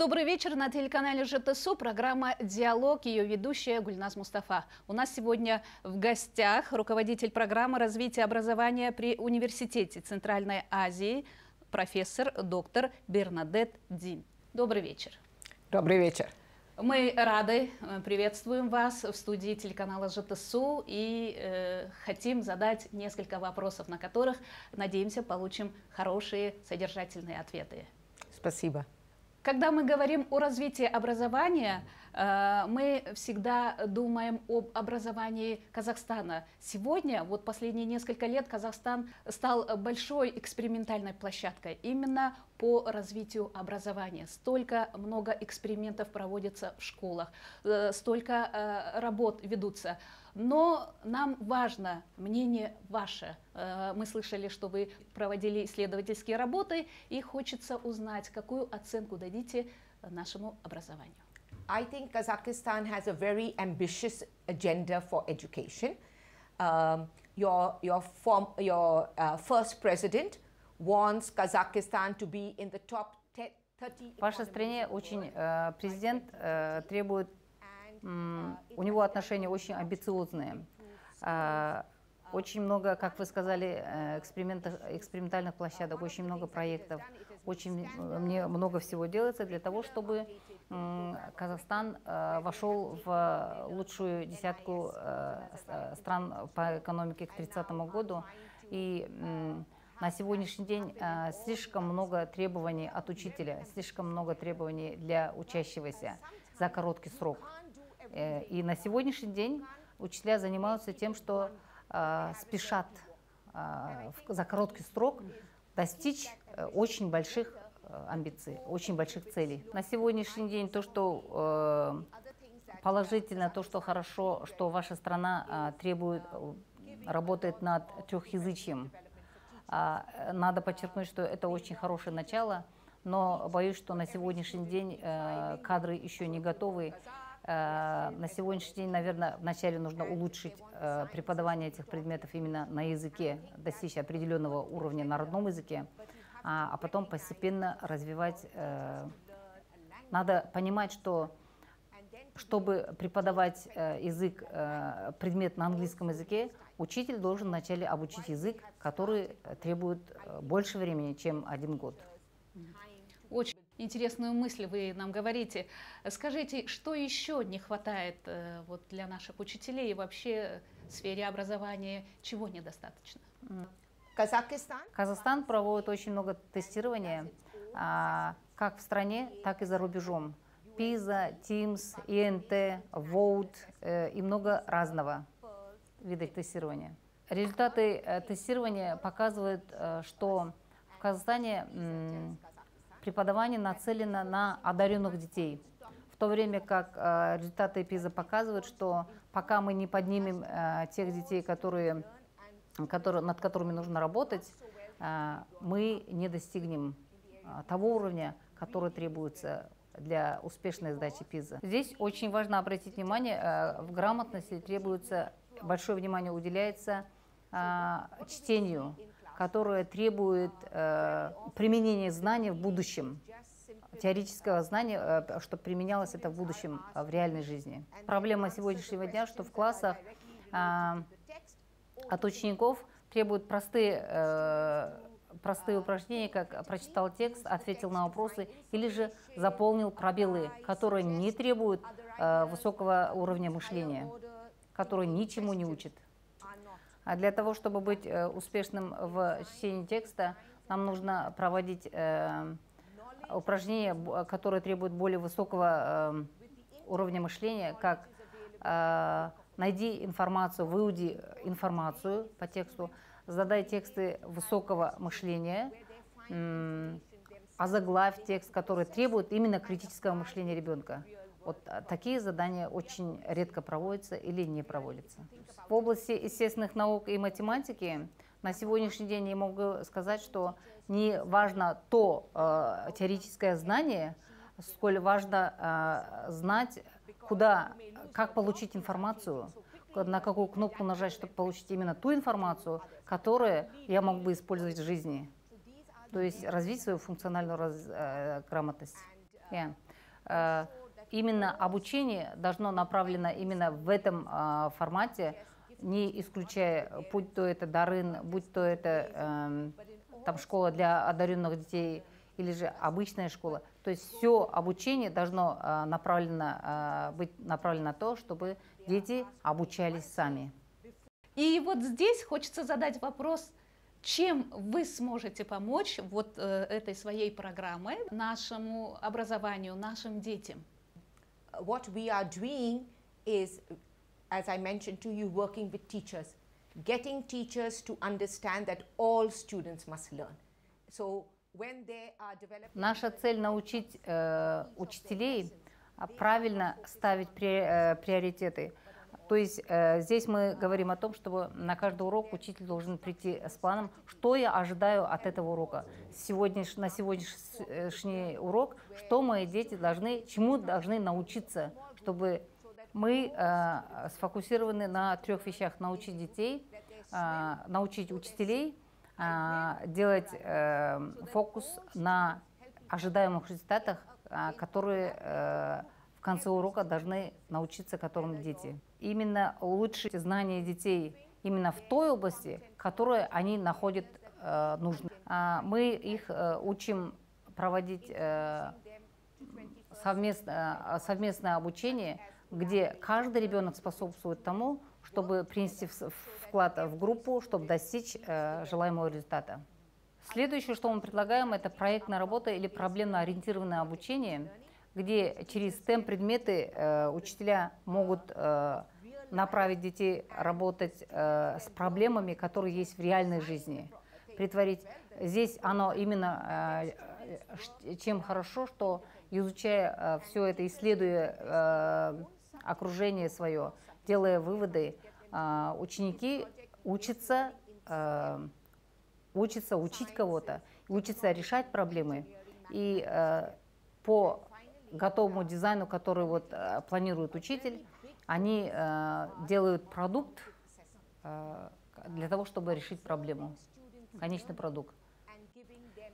Добрый вечер на телеканале ЖТСУ, программа «Диалог», ее ведущая Гульназ Мустафа. У нас сегодня в гостях руководитель программы развития образования при Университете Центральной Азии, профессор доктор Бернадет Дин. Добрый вечер. Добрый вечер. Мы рады, э, приветствуем вас в студии телеканала ЖТСУ и э, хотим задать несколько вопросов, на которых, надеемся, получим хорошие содержательные ответы. Спасибо. Когда мы говорим о развитии образования, э, мы всегда думаем об образовании Казахстана. Сегодня, вот последние несколько лет, Казахстан стал большой экспериментальной площадкой именно по развитию образования. Столько много экспериментов проводится в школах, э, столько э, работ ведутся. Но нам важно мнение ваше. Э, мы слышали, что вы проводили исследовательские работы, и хочется узнать, какую оценку дадите нашему образованию. I think Kazakhstan has a very ambitious agenda for education. Um, your your, form, your uh, first president wants Kazakhstan to be in the top 30 В вашей стране очень э, президент э, требует у него отношения очень амбициозные. А, очень много, как вы сказали, э, экспериментальных площадок, очень много проектов, очень мне много всего делается для того, чтобы Казахстан э, вошел в лучшую десятку э, стран по экономике к 30 году. И на сегодняшний день слишком много требований от учителя, слишком много требований для учащегося за короткий срок. Э, и на сегодняшний день учителя занимаются тем, что э, спешат э, за короткий срок достичь очень больших амбиций, очень больших целей. На сегодняшний день то, что положительно, то, что хорошо, что ваша страна требует, работает над трехязычием. А, надо подчеркнуть, что это очень хорошее начало, но боюсь, что на сегодняшний день кадры еще не готовы Э, на сегодняшний день, наверное, вначале нужно улучшить э, преподавание этих предметов именно на языке, достичь определенного уровня на родном языке, а, а потом постепенно развивать. Э, надо понимать, что чтобы преподавать язык, предмет на английском языке, учитель должен вначале обучить язык, который требует больше времени, чем один год. Очень интересную мысль вы нам говорите. Скажите, что еще не хватает э, вот, для наших учителей и вообще в сфере образования, чего недостаточно? Казахстан? Казахстан проводит очень много тестирования, а, как в стране, так и за рубежом. ПИЗа, ТИМС, ИНТ, ВОУТ э, и много разного вида тестирования. Результаты э, тестирования показывают, что в Казахстане преподавание нацелено на одаренных детей. В то время как э, результаты ПИЗа показывают, что пока мы не поднимем э, тех детей, которые, которые, над которыми нужно работать, э, мы не достигнем того уровня, который требуется для успешной сдачи ПИЗа. Здесь очень важно обратить внимание, в грамотности требуется, большое внимание уделяется чтению, которое требует э, применения знаний в будущем, теоретического знания, э, чтобы применялось это в будущем э, в реальной жизни. Проблема сегодняшнего дня, что в классах э, от учеников требуют простые, э, простые упражнения, как прочитал текст, ответил на вопросы или же заполнил пробелы, которые не требуют э, высокого уровня мышления, которые ничему не учат. А для того, чтобы быть э, успешным в чтении текста, нам нужно проводить э, упражнения, которые требуют более высокого э, уровня мышления, как найди информацию, выуди информацию по тексту, задай тексты высокого мышления, озаглавь текст, который требует именно критического мышления ребенка. Вот а, такие задания очень редко проводятся или не проводятся. В области естественных наук и математики на сегодняшний день я могу сказать, что не важно то э, теоретическое знание, сколь важно э, знать, куда, как получить информацию, на какую кнопку нажать, чтобы получить именно ту информацию, которую я мог бы использовать в жизни. То есть развить свою функциональную раз, э, грамотность. Yeah. Именно обучение должно направлено именно в этом э, формате, не исключая, будь то это Дарын, будь то это э, там школа для одаренных детей или же обычная школа. То есть все обучение должно э, направлено, э, быть направлено на то, чтобы дети обучались сами. И вот здесь хочется задать вопрос, чем вы сможете помочь вот э, этой своей программой нашему образованию, нашим детям? What we are doing is, as I mentioned to you, working with teachers, getting teachers to understand that all students must learn. So when they are developing... Наша цель научить э, учителей правильно ставить при, э, приоритеты. То есть э, здесь мы говорим о том, что на каждый урок учитель должен прийти с планом, что я ожидаю от этого урока. Сегодняш, на сегодняшний урок, что мои дети должны, чему должны научиться, чтобы мы э, сфокусированы на трех вещах. Научить детей, э, научить учителей, э, делать э, фокус на ожидаемых результатах, э, которые э, в конце урока должны научиться которым дети. Именно улучшить знания детей именно в той области, которую они находят э, нужной. А мы их э, учим проводить э, совместно, э, совместное обучение, где каждый ребенок способствует тому, чтобы принести вклад в группу, чтобы достичь э, желаемого результата. Следующее, что мы предлагаем, это проектная работа или проблемно-ориентированное обучение – где через STEM-предметы э, учителя могут э, направить детей работать э, с проблемами, которые есть в реальной жизни. Притворить. Здесь оно именно э, чем хорошо, что изучая э, все это, исследуя э, окружение свое, делая выводы, э, ученики учатся, э, учатся учить кого-то, учатся решать проблемы. И э, по готовому дизайну, который вот э, планирует учитель, они э, делают продукт э, для того, чтобы решить проблему, конечный продукт.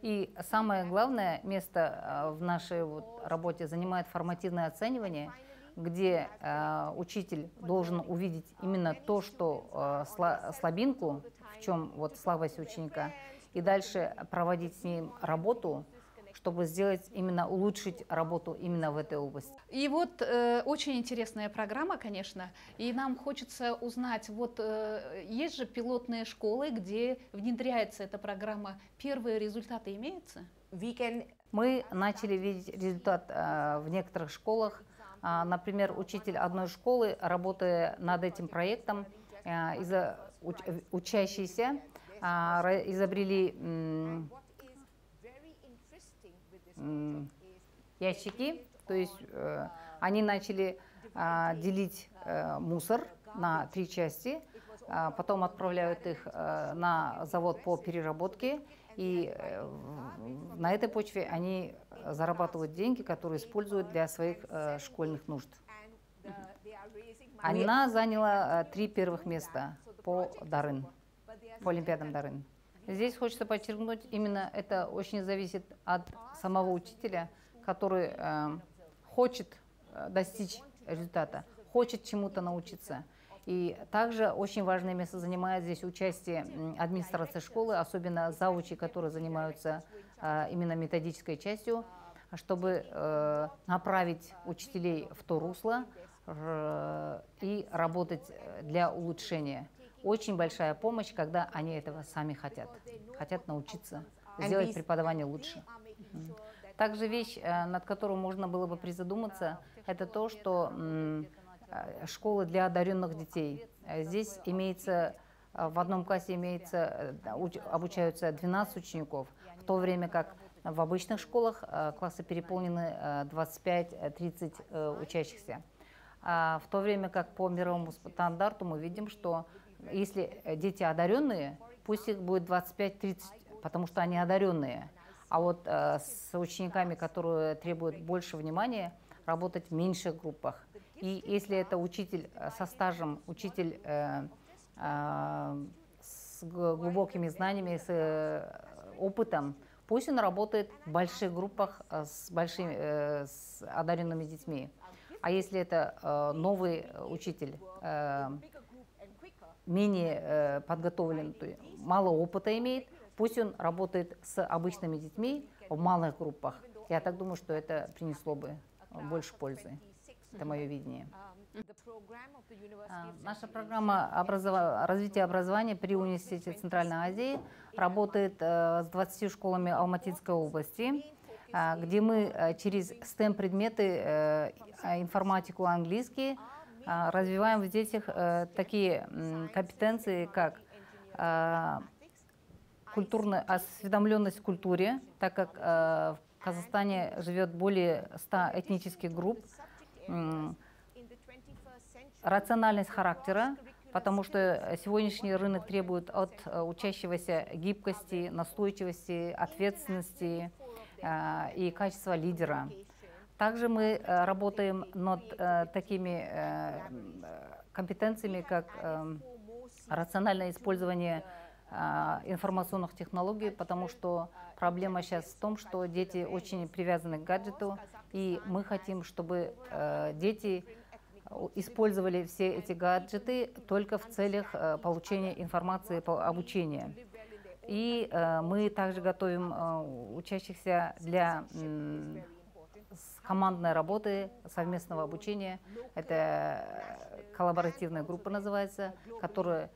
И самое главное место в нашей вот работе занимает формативное оценивание, где э, учитель должен увидеть именно то, что э, слабинку, в чем вот слабость ученика, и дальше проводить с ним работу, чтобы сделать именно улучшить работу именно в этой области. И вот э, очень интересная программа, конечно, и нам хочется узнать, вот э, есть же пилотные школы, где внедряется эта программа, первые результаты имеются? Мы начали видеть результат э, в некоторых школах. Э, например, учитель одной школы, работая над этим проектом, э, из уч, учащиеся э, изобрели ящики, то есть э, они начали э, делить э, мусор на три части, э, потом отправляют их э, на завод по переработке, и на этой почве они зарабатывают деньги, которые используют для своих школьных нужд. Она заняла три первых места по Дарын, по Олимпиадам Дарын. Здесь хочется подчеркнуть, именно это очень зависит от самого учителя, который э, хочет э, достичь результата, хочет чему-то научиться. И также очень важное место занимает здесь участие администрации школы, особенно заучи, которые занимаются э, именно методической частью, чтобы э, направить учителей в то русло э, и работать для улучшения очень большая помощь, когда они этого сами хотят, хотят научиться сделать преподавание лучше. Также вещь, э, над которой можно было бы призадуматься, это то, что э, школы для одаренных детей. Здесь имеется, э, в одном классе имеется, обучаются 12 учеников, в то время как в обычных школах классы переполнены 25-30 учащихся. А в то время как по мировому стандарту мы видим, что если дети одаренные, пусть их будет 25-30, потому что они одаренные. А вот э, с учениками, которые требуют больше внимания, работать в меньших группах. И если это учитель э, со стажем, учитель э, э, с глубокими знаниями, с э, опытом, Пусть он работает в больших группах с большими, с одаренными детьми. А если это новый учитель, менее подготовлен, мало опыта имеет, пусть он работает с обычными детьми в малых группах. Я так думаю, что это принесло бы больше пользы. Это мое видение. А, наша программа развития образования при Университете Центральной Азии работает э, с 20 школами Алматинской области, э, где мы э, через STEM-предметы, э, а, информатику, английский, э, развиваем в детях э, такие компетенции, как э, культурная осведомленность в культуре, так как э, в Казахстане живет более 100 этнических групп, рациональность характера, потому что сегодняшний рынок требует от э, учащегося гибкости, настойчивости, ответственности и качества лидера. Также мы э, работаем над такими компетенциями, как рациональное использование информационных технологий, потому что проблема сейчас в том, что дети очень привязаны к гаджету, и мы хотим, чтобы дети использовали все эти гаджеты только в целях э, получения информации по обучению. И э, мы также готовим э, учащихся для командной работы, совместного обучения. Это коллаборативная группа называется, которая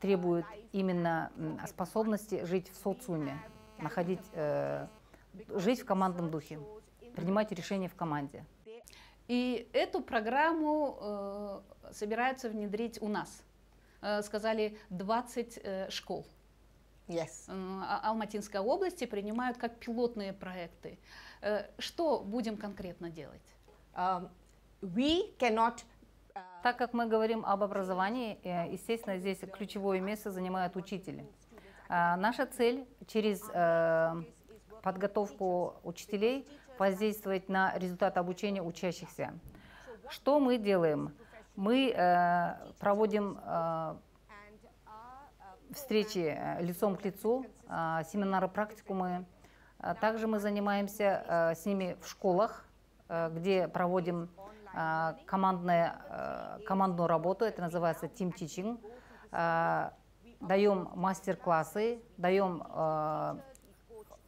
требует именно способности жить в социуме, находить, жить в командном духе, принимать решения в команде. И эту программу э, собираются внедрить у нас. Э, сказали 20 э, школ. Yes. Э, а, Алматинской области принимают как пилотные проекты. Э, что будем конкретно делать? Um, we cannot uh, так как мы говорим об образовании, э, естественно, здесь ключевое место занимают учители. А, наша цель через подготовку учителей воздействовать на результат обучения учащихся. Что мы делаем? Мы проводим встречи э, лицом к лицу, э, семинары, практикумы. А также мы занимаемся э, с ними в школах, э, где проводим командное, э, командную работу, это называется team teaching. Даем мастер-классы, даем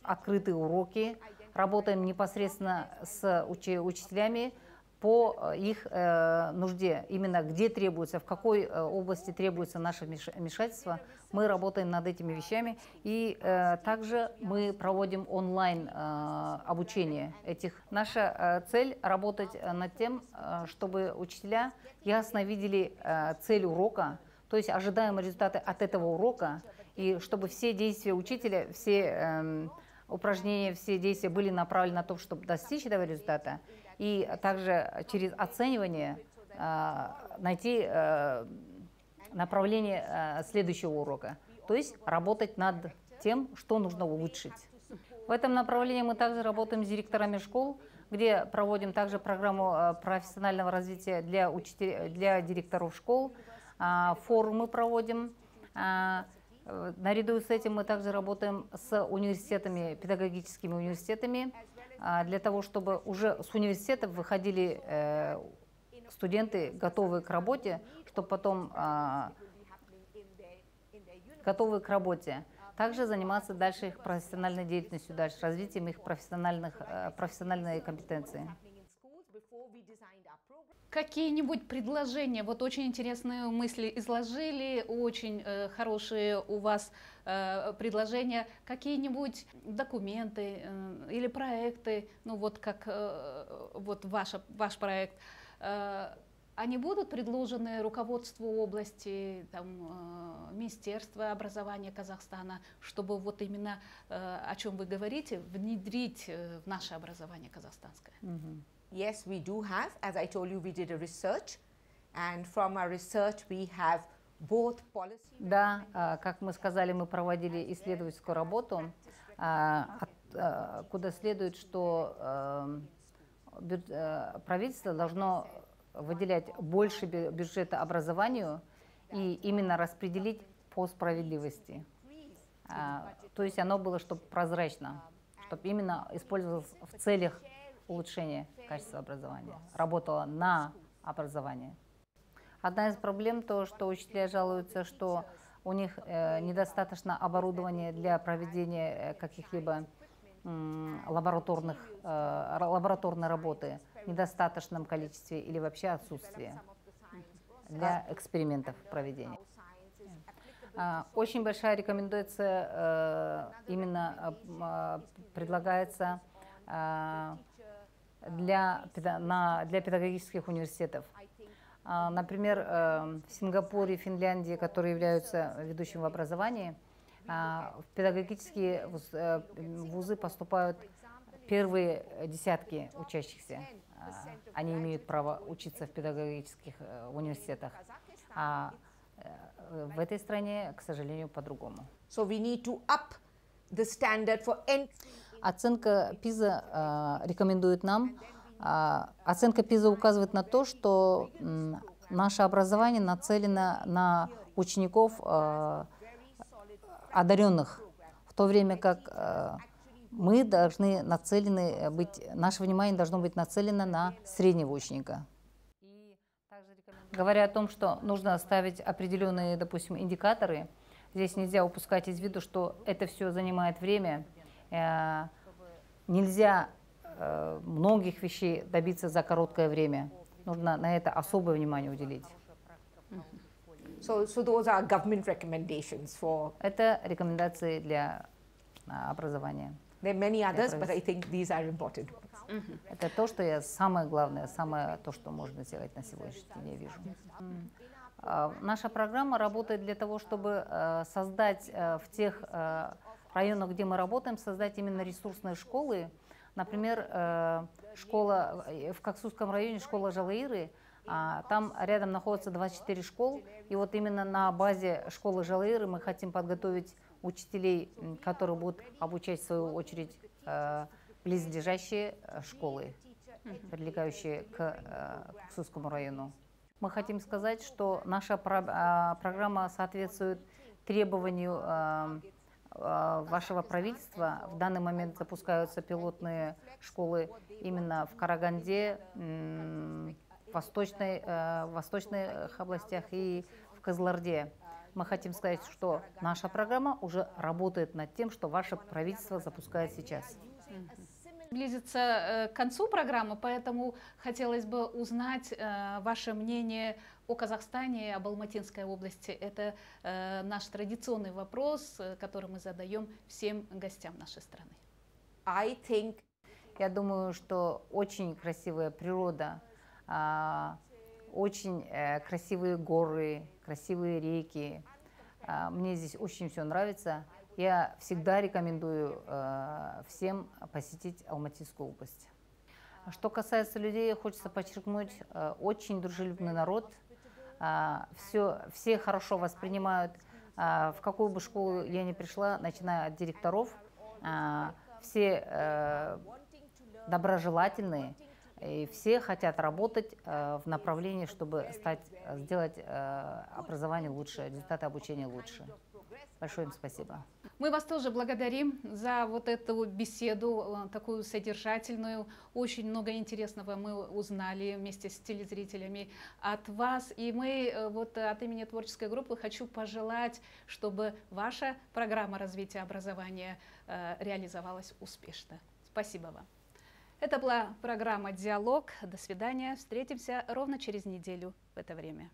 открытые уроки, работаем непосредственно с учителями по э, их э, нужде, именно где требуется, в какой э, области требуется наше вмешательство. Мы работаем над этими вещами. И также мы проводим онлайн обучение этих. Наша цель работать над тем, чтобы учителя ясно видели цель урока, то есть ожидаемые результаты от этого урока, и чтобы все действия учителя, все э, упражнения, все действия были направлены на то, чтобы достичь этого результата. И также через оценивание э, найти э, направление э, следующего урока. То есть работать над тем, что нужно улучшить. В этом направлении мы также работаем с директорами школ, где проводим также программу профессионального развития для, учителей, для директоров школ, форумы проводим. Э, наряду с этим мы также работаем с университетами, педагогическими университетами, а, для того, чтобы уже с университетов выходили э, студенты, готовые к работе, чтобы потом а, готовые к работе. Также заниматься дальше их профессиональной деятельностью, дальше развитием их профессиональных, э, профессиональной компетенции. Какие-нибудь предложения? Вот очень интересные мысли изложили, очень э, хорошие у вас э, предложения. Какие-нибудь документы э, или проекты, ну вот как э, вот ваша, ваш проект, э, они будут предложены руководству области, там, э, Министерства образования Казахстана, чтобы вот именно, э, о чем вы говорите, внедрить э, в наше образование казахстанское? -hmm. Yes, we do have. As I told you, we did a research. And from our research, we have both policy... Да, как мы сказали, мы проводили исследовательскую работу, куда следует, что правительство должно выделять больше бюджета образованию и именно распределить по справедливости. То есть оно было, чтобы прозрачно, чтобы именно использовалось в целях улучшения качества образования, работало на образование. Одна из проблем то, что учителя жалуются, что у них э, недостаточно оборудования для проведения э, каких-либо э, лабораторных, э, лабораторной работы в недостаточном количестве или вообще отсутствие для экспериментов проведения. А, очень большая рекомендация э, именно э, предлагается э, для, на, для педагогических университетов. А, например, в Сингапуре, Финляндии, которые являются ведущим в образовании, в педагогические вузы поступают первые десятки учащихся. А, они имеют право учиться в педагогических университетах. А Э, в этой стране, к сожалению, по-другому. So we need to up the standard for Оценка ПИЗа э, рекомендует нам, э, оценка ПИЗа указывает на то, что наше образование нацелено на учеников э, одаренных, в то время как мы должны нацелены быть, наше внимание должно быть нацелено на среднего ученика говоря о том, что нужно ставить определенные, допустим, индикаторы, здесь нельзя упускать из виду, что это все занимает время. Э, нельзя э, многих вещей добиться за короткое время. Нужно на это особое внимание уделить. So, so those are government recommendations for... Это рекомендации для образования. There are many others, but I think these are important. Это то, что я самое главное, самое то, что можно сделать на сегодняшний день, я вижу. А, наша программа работает для того, чтобы э, создать в тех районах, где мы работаем, создать именно ресурсные школы. Например, школа в Коксусском районе, школа Жалаиры, а, там рядом находится 24 школ, и вот именно на базе школы Жалаиры мы хотим подготовить учителей, которые будут обучать в свою очередь близлежащие э, школы, прилегающие к Куксусскому э, району. Мы хотим сказать, что наша а, программа соответствует требованию э, вашего правительства. В данный момент запускаются пилотные школы именно в Караганде, в восточной, в восточных областях и в Казларде. Мы хотим сказать, что наша программа уже работает над тем, что ваше правительство запускает сейчас близится э, к концу программы, поэтому хотелось бы узнать э, ваше мнение о Казахстане и об Алматинской области. Это э, наш традиционный вопрос, который мы задаем всем гостям нашей страны. I think, я думаю, что очень красивая природа, а, очень красивые горы, красивые реки. А, мне здесь очень все нравится. Я всегда рекомендую э, всем посетить Алматинскую область. Что касается людей, хочется подчеркнуть, э, очень дружелюбный народ. Э, все, все хорошо воспринимают. Э, в какую бы школу я ни пришла, начиная от директоров, э, все э, доброжелательные, и все хотят работать э, в направлении, чтобы стать, сделать э, образование лучше, результаты обучения лучше. Большое им спасибо. Мы вас тоже благодарим за вот эту беседу, э, такую содержательную. Очень много интересного мы узнали вместе с телезрителями от вас. И мы э, вот от имени творческой группы хочу пожелать, чтобы ваша программа развития образования э, реализовалась успешно. Спасибо вам. Это была программа «Диалог». До свидания. Встретимся ровно через неделю в это время.